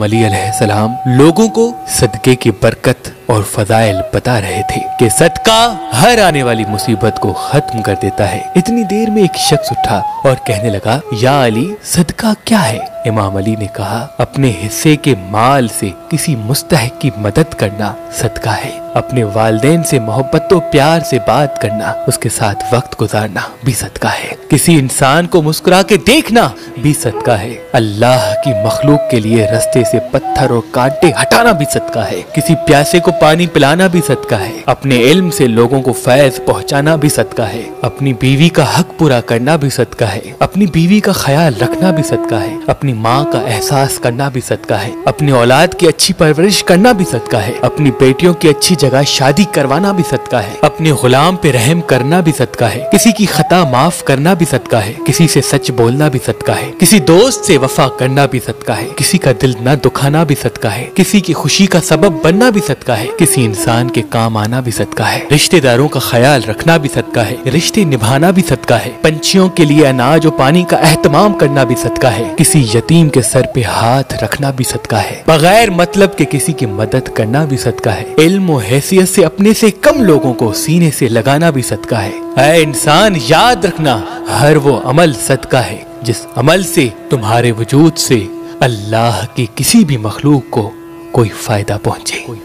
अली सलाम लोगों को सदके की बरकत और फजाइल बता रहे थे कि सदका हर आने वाली मुसीबत को खत्म कर देता है। इतनी देर में एक शख्स उठा और कहने लगा, या अली, सदका क्या है? इमाम अली ने कहा, अपने हिस्से के माल से किसी मुस्तहक की मदद करना सदका है। अपने वालदेन से मोहब्बत प्यार से बात करना, उसके साथ वक्त गुजारना भी सदका है। किसी इंसान को मुस्कुरा के देखना भी सदका है। अल्लाह की मखलूक के लिए रस्ते से पत्थर और कांटे हटाना भी सदका है। किसी प्यासे को पानी पिलाना भी सदका है। अपने इल्म से लोगों को फैज पहुंचाना भी सदका है। अपनी बीवी का हक पूरा करना भी सदका है। अपनी बीवी का ख्याल रखना भी सदका है। अपनी माँ का एहसास करना भी सदका है अपनी औलाद की अच्छी परवरिश करना भी सदका है अपनी बेटियों की अच्छी जगह शादी करवाना भी सदका है अपने गुलाम पे रहम करना भी सदका है किसी की खता माफ़ करना भी सदका है किसी से सच बोलना भी सदका है किसी दोस्त से वफा करना भी सदका है किसी का दिल न दुखाना भी सदका है किसी की खुशी का सबब बनना भी सदका है किसी इंसान के काम आना भी सदका है रिश्तेदारों का ख्याल रखना भी सदका है रिश्ते निभाना भी सदका है पंछियों के लिए अनाज और पानी का एहतमाम करना भी सदका है किसी यतीम के सर पे हाथ रखना भी सदका है। बगैर मतलब के किसी की मदद करना भी सदका है। इल्म हैसियत से अपने से कम लोगों को सीने से लगाना भी सदका है। ऐ इंसान, याद रखना, हर वो अमल सदका है, जिस अमल से तुम्हारे वजूद से अल्लाह की किसी भी मखलूक को कोई फ़ायदा पहुँचे। कोई